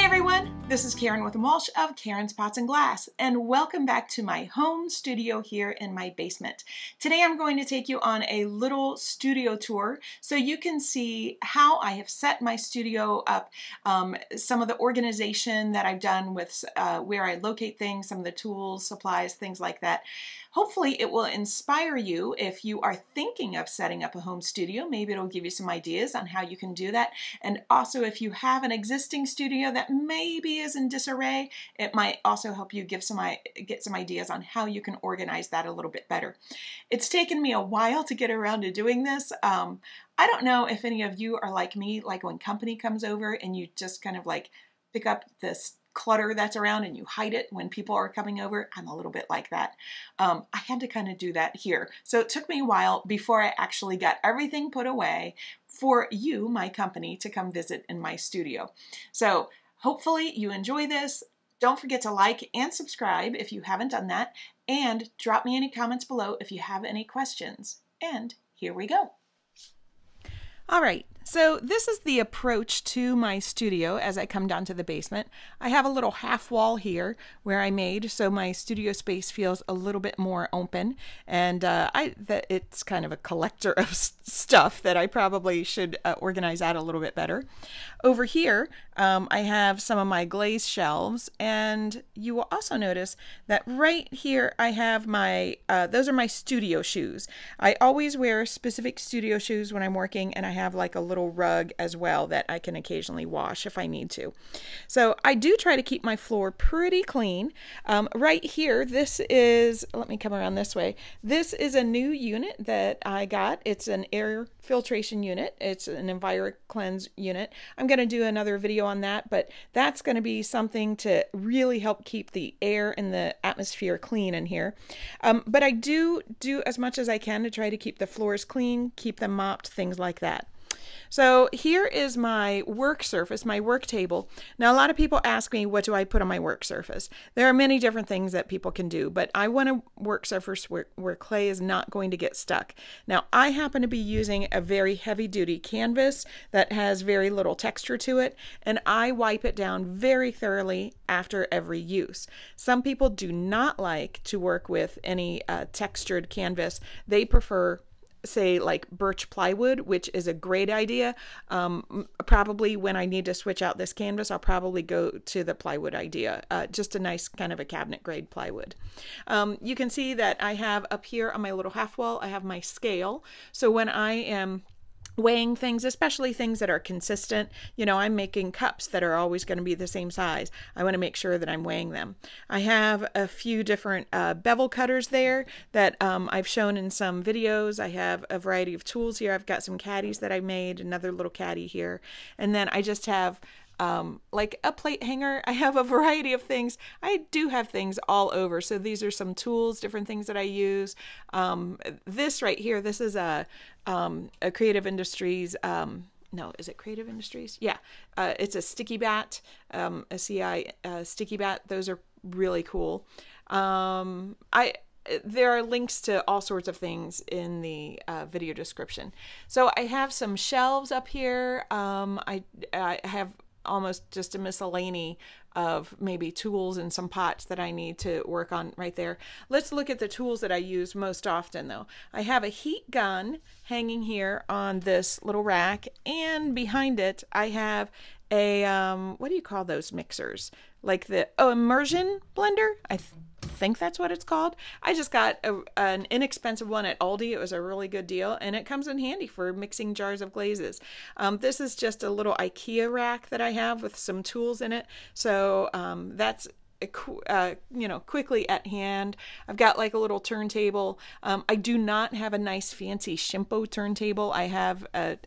Hey everyone, this is Karen with Walsh of Karen's Pots and Glass, and welcome back to my home studio here in my basement. Today I'm going to take you on a little studio tour so you can see how I have set my studio up, um, some of the organization that I've done with uh, where I locate things, some of the tools, supplies, things like that. Hopefully it will inspire you if you are thinking of setting up a home studio. Maybe it'll give you some ideas on how you can do that. And also if you have an existing studio that maybe is in disarray, it might also help you give some get some ideas on how you can organize that a little bit better. It's taken me a while to get around to doing this. Um, I don't know if any of you are like me, like when company comes over and you just kind of like pick up this clutter that's around and you hide it when people are coming over. I'm a little bit like that. Um, I had to kind of do that here. So it took me a while before I actually got everything put away for you, my company, to come visit in my studio. So hopefully you enjoy this. Don't forget to like and subscribe if you haven't done that, and drop me any comments below if you have any questions. And here we go. All right, so this is the approach to my studio as I come down to the basement. I have a little half wall here where I made so my studio space feels a little bit more open and uh, I it's kind of a collector of stuff that I probably should uh, organize out a little bit better. Over here um, I have some of my glaze shelves and you will also notice that right here I have my uh, those are my studio shoes. I always wear specific studio shoes when I'm working and I have like a little rug as well that I can occasionally wash if I need to. So I do try to keep my floor pretty clean. Um, right here, this is, let me come around this way. This is a new unit that I got. It's an air filtration unit. It's an EnviroKlenz unit. I'm going to do another video on that, but that's going to be something to really help keep the air and the atmosphere clean in here. Um, but I do do as much as I can to try to keep the floors clean, keep them mopped, things like that. So here is my work surface, my work table. Now, a lot of people ask me, what do I put on my work surface? There are many different things that people can do, but I want a work surface where, where clay is not going to get stuck. Now, I happen to be using a very heavy duty canvas that has very little texture to it, and I wipe it down very thoroughly after every use. Some people do not like to work with any uh, textured canvas. They prefer say like birch plywood, which is a great idea. Um, probably when I need to switch out this canvas, I'll probably go to the plywood idea. Uh, just a nice kind of a cabinet grade plywood. Um, you can see that I have up here on my little half wall, I have my scale. So when I am weighing things, especially things that are consistent. You know, I'm making cups that are always going to be the same size. I want to make sure that I'm weighing them. I have a few different uh, bevel cutters there that um, I've shown in some videos. I have a variety of tools here. I've got some caddies that I made, another little caddy here. And then I just have um, like a plate hanger. I have a variety of things. I do have things all over. So these are some tools, different things that I use. Um, this right here, this is a, um, a Creative Industries. Um, no, is it Creative Industries? Yeah, uh, it's a sticky bat, um, a CI uh, sticky bat. Those are really cool. Um, I there are links to all sorts of things in the uh, video description. So I have some shelves up here. Um, I, I have almost just a miscellany of maybe tools and some pots that I need to work on right there. Let's look at the tools that I use most often though. I have a heat gun hanging here on this little rack and behind it I have a, um, what do you call those mixers? Like the, oh, immersion blender? I think that's what it's called. I just got a, an inexpensive one at Aldi. It was a really good deal, and it comes in handy for mixing jars of glazes. Um, this is just a little IKEA rack that I have with some tools in it. So um, that's uh, you know, quickly at hand. I've got like a little turntable. Um, I do not have a nice fancy Shimpo turntable. I have a,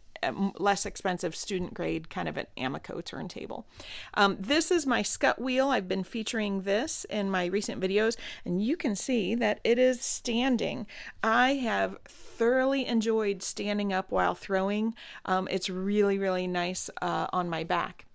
less expensive student grade kind of an Amaco turntable. Um, this is my Skutt wheel. I've been featuring this in my recent videos and you can see that it is standing. I have thoroughly enjoyed standing up while throwing. Um, it's really, really nice uh, on my back.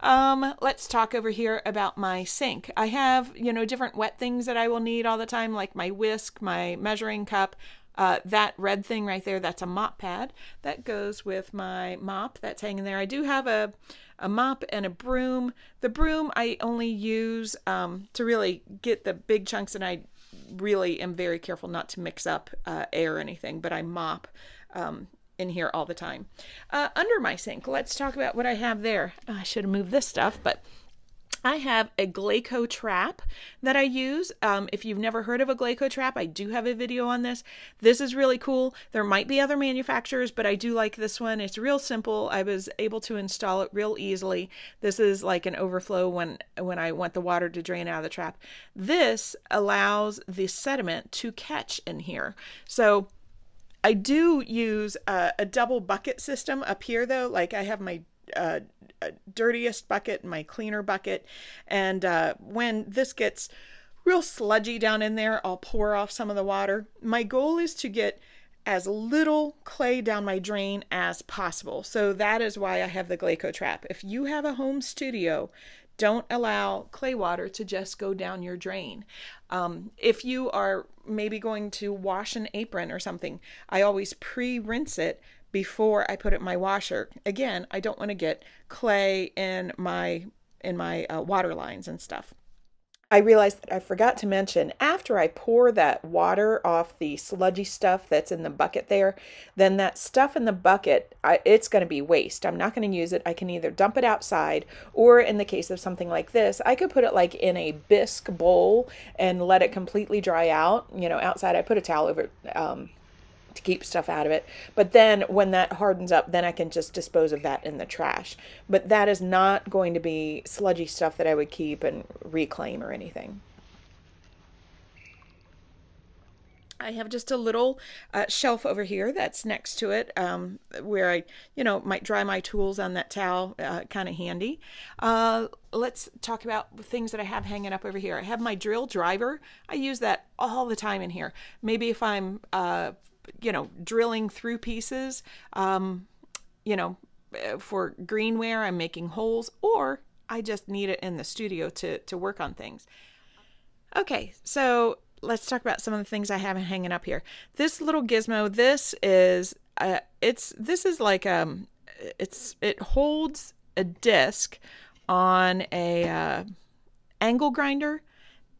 Um, let's talk over here about my sink. I have, you know, different wet things that I will need all the time, like my whisk, my measuring cup, uh, that red thing right there, that's a mop pad. That goes with my mop that's hanging there. I do have a, a mop and a broom. The broom I only use um, to really get the big chunks, and I really am very careful not to mix up uh, air or anything, but I mop um, in here all the time. Uh, under my sink, let's talk about what I have there. I should have moved this stuff, but I have a Gleco trap that I use. Um, if you've never heard of a Gleco trap, I do have a video on this. This is really cool. There might be other manufacturers, but I do like this one. It's real simple. I was able to install it real easily. This is like an overflow when, when I want the water to drain out of the trap. This allows the sediment to catch in here. So I do use a, a double bucket system up here though. Like I have my uh, dirtiest bucket and my cleaner bucket. And uh, when this gets real sludgy down in there, I'll pour off some of the water. My goal is to get as little clay down my drain as possible. So that is why I have the Gleco trap. If you have a home studio, don't allow clay water to just go down your drain. Um, if you are maybe going to wash an apron or something, I always pre rinse it before I put it in my washer. Again, I don't want to get clay in my in my uh, water lines and stuff. I realized that I forgot to mention after I pour that water off the sludgy stuff that's in the bucket there, then that stuff in the bucket, I, it's going to be waste. I'm not going to use it. I can either dump it outside or in the case of something like this, I could put it like in a bisque bowl and let it completely dry out. You know, outside I put a towel over um, to keep stuff out of it. But then when that hardens up, then I can just dispose of that in the trash. But that is not going to be sludgy stuff that I would keep and reclaim or anything. I have just a little uh, shelf over here that's next to it um, where I, you know, might dry my tools on that towel, uh, kind of handy. Uh, let's talk about things that I have hanging up over here. I have my drill driver. I use that all the time in here. Maybe if I'm uh, you know, drilling through pieces, um, you know, eh, for greenware, I'm making holes, or I just need it in the studio to, to work on things. Okay, so let's talk about some of the things I have hanging up here. This little gizmo, this is, uh, it's, this is like, um, it's, it holds a disc on a, uh, angle grinder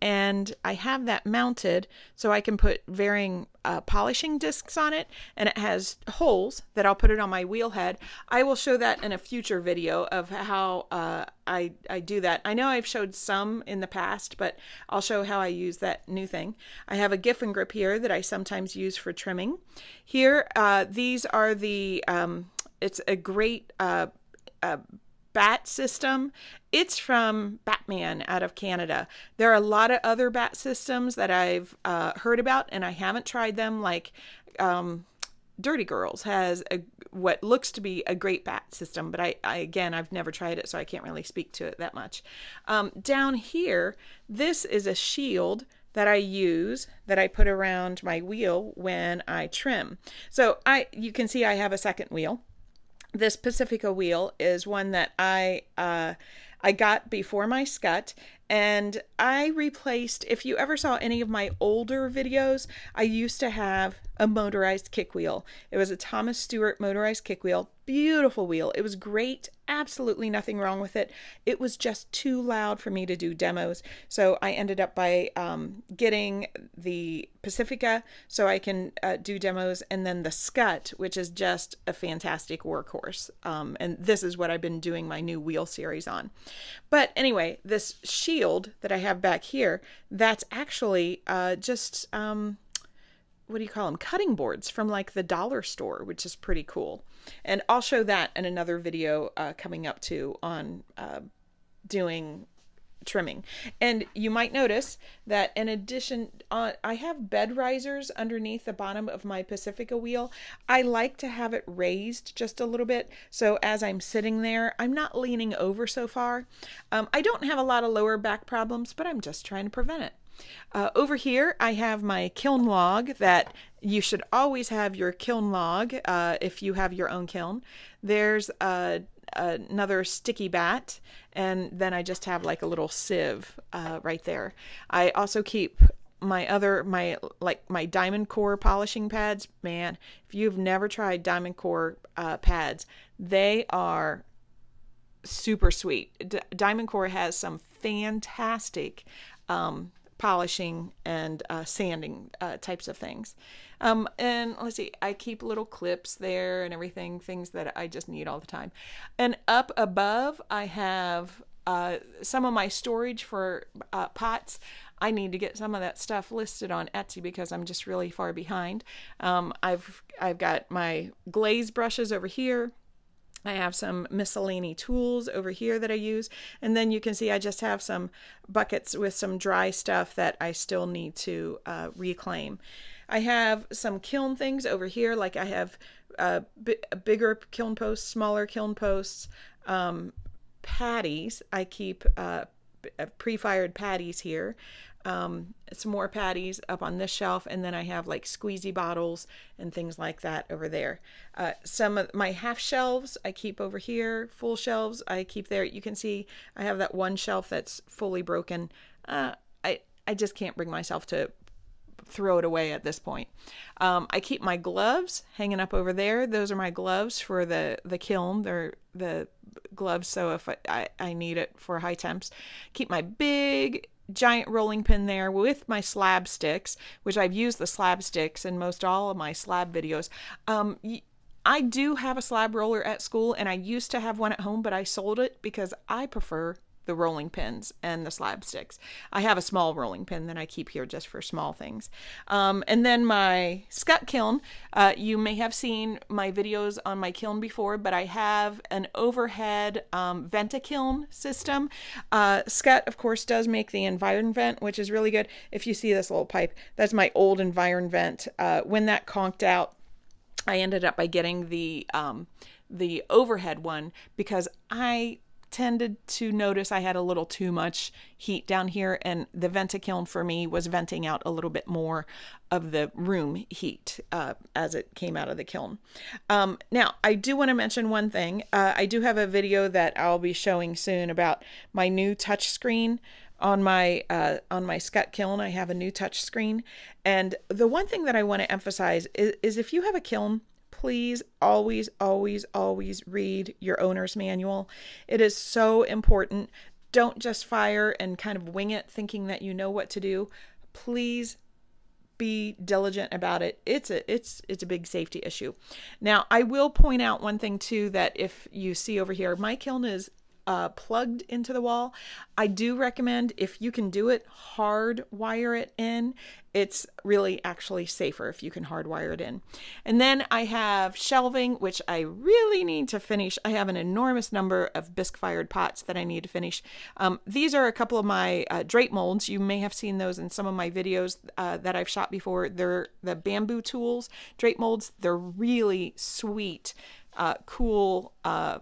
and I have that mounted so I can put varying uh, polishing discs on it and it has holes that I'll put it on my wheel head. I will show that in a future video of how uh, I, I do that. I know I've showed some in the past, but I'll show how I use that new thing. I have a Giffin grip here that I sometimes use for trimming. Here, uh, these are the, um, it's a great uh, uh, bat system. It's from Batman out of Canada. There are a lot of other bat systems that I've uh, heard about, and I haven't tried them. Like um, Dirty Girls has a what looks to be a great bat system, but I, I again I've never tried it, so I can't really speak to it that much. Um, down here, this is a shield that I use that I put around my wheel when I trim. So I you can see I have a second wheel this Pacifica wheel is one that I uh, I got before my Skutt and I replaced if you ever saw any of my older videos I used to have a motorized kick wheel. It was a Thomas Stuart motorized kick wheel beautiful wheel. It was great. Absolutely nothing wrong with it. It was just too loud for me to do demos. So I ended up by um, getting the Pacifica so I can uh, do demos and then the Skutt which is just a fantastic workhorse. Um, and this is what I've been doing my new wheel series on. But anyway this shield that I have back here that's actually uh, just um, what do you call them cutting boards from like the dollar store which is pretty cool and i'll show that in another video uh, coming up too on uh, doing trimming. And you might notice that in addition uh, i have bed risers underneath the bottom of my pacifica wheel. I like to have it raised just a little bit. So as i'm sitting there i'm not leaning over so far. Um, i don't have a lot of lower back problems but i'm just trying to prevent it uh, over here, I have my kiln log that you should always have your kiln log uh, if you have your own kiln. There's a, another sticky bat, and then I just have like a little sieve uh, right there. I also keep my other my like my diamond core polishing pads man if you've never tried diamond core uh, pads they are super sweet. D- Diamond Core has some fantastic um, polishing and uh, sanding uh, types of things. Um, and let's see, I keep little clips there and everything, things that I just need all the time. And up above, I have uh, some of my storage for uh, pots. I need to get some of that stuff listed on Etsy because I'm just really far behind. Um, I've I've got my glaze brushes over here. I have some miscellany tools over here that I use. And then you can see I just have some buckets with some dry stuff that I still need to uh, reclaim. I have some kiln things over here, like I have uh, bigger kiln posts, smaller kiln posts, um, patties. I keep uh, uh pre-fired patties here um, some more patties up on this shelf, and then I have like squeezy bottles and things like that over there. Uh, some of my half shelves I keep over here, full shelves I keep there. You can see I have that one shelf that's fully broken. Uh, I I just can't bring myself to throw it away at this point. Um, I keep my gloves hanging up over there. Those are my gloves for the the kiln. They're the gloves, so if I, I, I need it for high temps. Keep my big giant rolling pin there with my slab sticks, which I've used the slab sticks in most all of my slab videos. Um, I do have a slab roller at school and I used to have one at home, but I sold it because I prefer the rolling pins and the slab sticks. I have a small rolling pin that I keep here just for small things. Um, and then my Skutt kiln, uh, you may have seen my videos on my kiln before, but I have an overhead um, Vent-A-Kiln system. Uh, Skutt, of course, does make the EnviroVent, which is really good. If you see this little pipe, that's my old EnviroVent. Uh, when that conked out, I ended up by getting the um, the overhead one because I tended to notice I had a little too much heat down here, and the Vent-A-Kiln for me was venting out a little bit more of the room heat uh, as it came out of the kiln. Um, now, I do want to mention one thing. Uh, I do have a video that I'll be showing soon about my new touch screen on my uh, on my Skutt kiln. I have a new touch screen, and the one thing that I want to emphasize is, is if you have a kiln please always, always, always read your owner's manual. It is so important. Don't just fire and kind of wing it thinking that you know what to do. Please be diligent about it. It's a it's it's a big safety issue. Now, I will point out one thing too that if you see over here, my kiln is uh, plugged into the wall. I do recommend if you can do it, hard wire it in. It's really actually safer if you can hardwire it in. And then I have shelving, which I really need to finish. I have an enormous number of bisque fired pots that I need to finish. Um, these are a couple of my uh, drape molds. You may have seen those in some of my videos uh, that I've shot before. They're the bamboo tools drape molds. They're really sweet, uh, cool uh,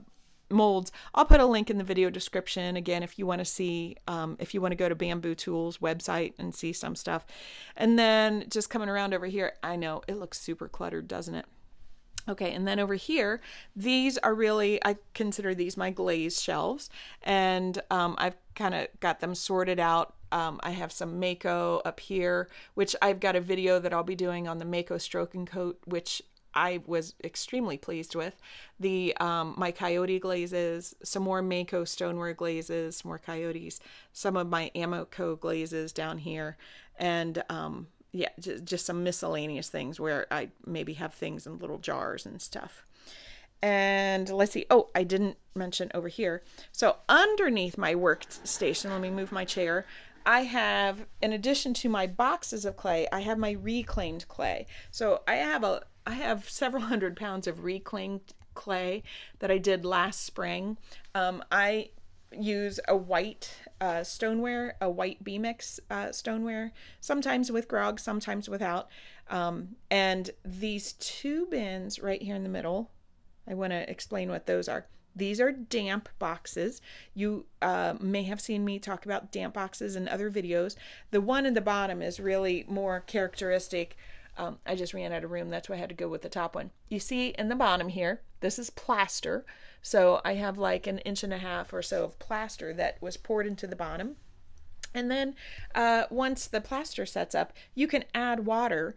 molds. I'll put a link in the video description again if you want to see, um, if you want to go to Bamboo Tools website and see some stuff. And then just coming around over here, I know it looks super cluttered, doesn't it? Okay, and then over here, these are really, I consider these my glaze shelves, and um, I've kind of got them sorted out. Um, I have some Mayco up here, which I've got a video that I'll be doing on the Mayco Stroke and Coat, which I was extremely pleased with. The um, my coyote glazes, some more Mayco stoneware glazes, some more coyotes, some of my Amaco glazes down here, and um, yeah, just, just some miscellaneous things where I maybe have things in little jars and stuff. And let's see. Oh, I didn't mention over here. So underneath my workstation, let me move my chair. I have, in addition to my boxes of clay, I have my reclaimed clay. So I have a I have several hundred pounds of reclaimed clay that I did last spring. Um, I use a white uh, stoneware, a white B-Mix uh, stoneware, sometimes with grog, sometimes without. Um, and these two bins right here in the middle, I want to explain what those are. These are damp boxes. You uh, may have seen me talk about damp boxes in other videos. The one in the bottom is really more characteristic um, I just ran out of room. That's why I had to go with the top one. You see in the bottom here, this is plaster. So I have like an inch and a half or so of plaster that was poured into the bottom. And then uh, once the plaster sets up, you can add water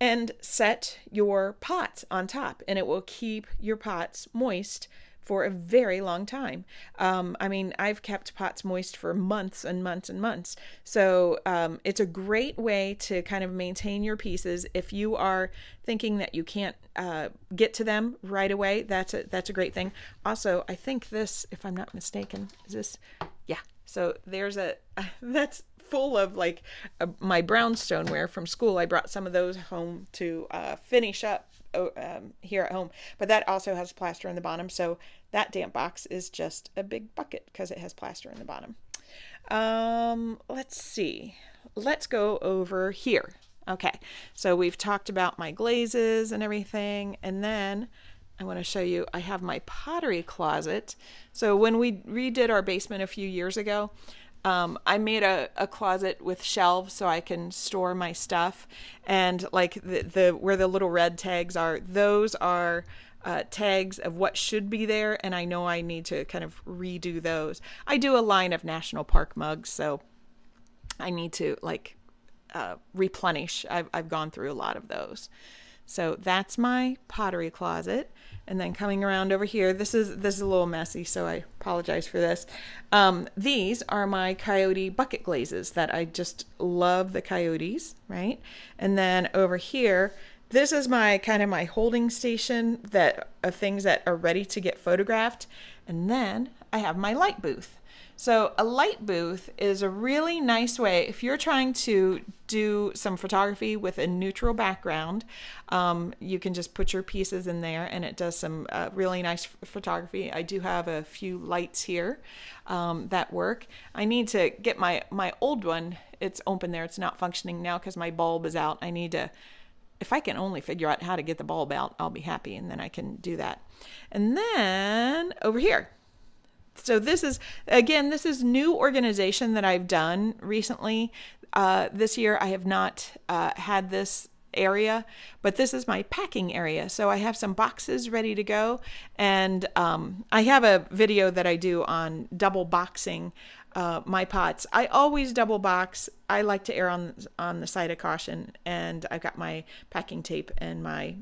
and set your pots on top and it will keep your pots moist for a very long time. Um, I mean, I've kept pots moist for months and months and months. So um, it's a great way to kind of maintain your pieces. If you are thinking that you can't uh, get to them right away, that's a that's a great thing. Also, I think this, if I'm not mistaken, is this, yeah. So there's a that's full of like uh, my brown stoneware from school. I brought some of those home to uh, finish up um, here at home. But that also has plaster in the bottom. So that damp box is just a big bucket because it has plaster in the bottom. Um, let's see. Let's go over here. Okay, so we've talked about my glazes and everything. And then I want to show you, I have my pottery closet. So when we redid our basement a few years ago, um, I made a, a closet with shelves so I can store my stuff. And like the, the where the little red tags are, those are uh, tags of what should be there. And I know I need to kind of redo those. I do a line of national park mugs, so I need to like uh, replenish. I've, I've gone through a lot of those. So that's my pottery closet. And then coming around over here, this is this is a little messy, so I apologize for this. Um, these are my coyote bucket glazes that I just love the coyotes, right? And then over here, this is my kind of my holding station that of things that are ready to get photographed. And then I have my light booth. So a light booth is a really nice way if you're trying to do some photography with a neutral background. Um, you can just put your pieces in there and it does some uh, really nice photography. I do have a few lights here um, that work. I need to get my, my old one. It's open there. It's not functioning now because my bulb is out. I need to if I can only figure out how to get the bulb out, I'll be happy and then I can do that. And then over here, so this is again this is new organization that i've done recently. Uh, this year i have not uh, had this area but this is my packing area. So i have some boxes ready to go. And um, i have a video that i do on double boxing uh, my pots. I always double box. I like to err on on the side of caution. And i've got my packing tape and my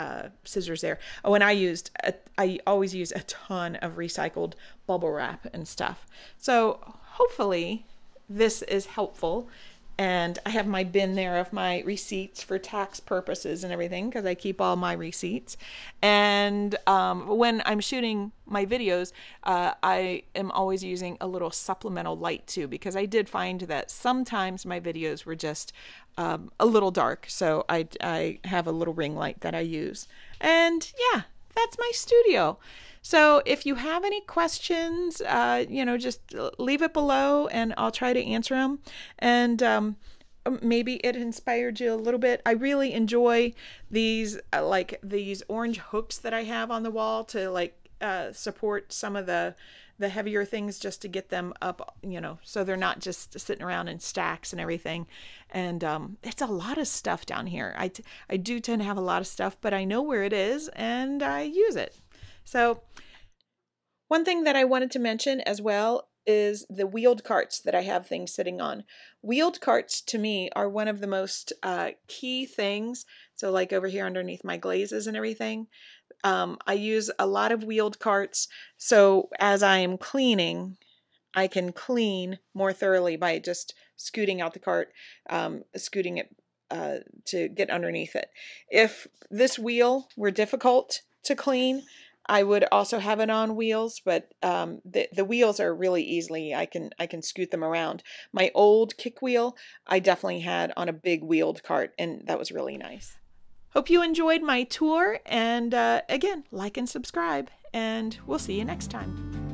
uh, scissors there. Oh, and I used, a, I always use a ton of recycled bubble wrap and stuff. So hopefully this is helpful and I have my bin there of my receipts for tax purposes and everything because I keep all my receipts. And um, when I'm shooting my videos, uh, I am always using a little supplemental light too because I did find that sometimes my videos were just um, a little dark. So I, I have a little ring light that I use. And yeah, that's my studio. So if you have any questions, uh, you know, just leave it below and I'll try to answer them. And um, maybe it inspired you a little bit. I really enjoy these, uh, like these orange hooks that I have on the wall to like uh, support some of the the heavier things just to get them up, you know, so they're not just sitting around in stacks and everything. And um, it's a lot of stuff down here. I, I do tend to have a lot of stuff, but I know where it is and I use it. So, one thing that I wanted to mention as well is the wheeled carts that I have things sitting on. Wheeled carts to me are one of the most uh, key things. So, like over here underneath my glazes and everything, um, I use a lot of wheeled carts. So, as I am cleaning, I can clean more thoroughly by just scooting out the cart, um, scooting it uh, to get underneath it. If this wheel were difficult to clean, I would also have it on wheels, but um, the the wheels are really easily. I can I can scoot them around. My old kick wheel, I definitely had on a big wheeled cart, and that was really nice. Hope you enjoyed my tour, and uh, again, like and subscribe, and we'll see you next time.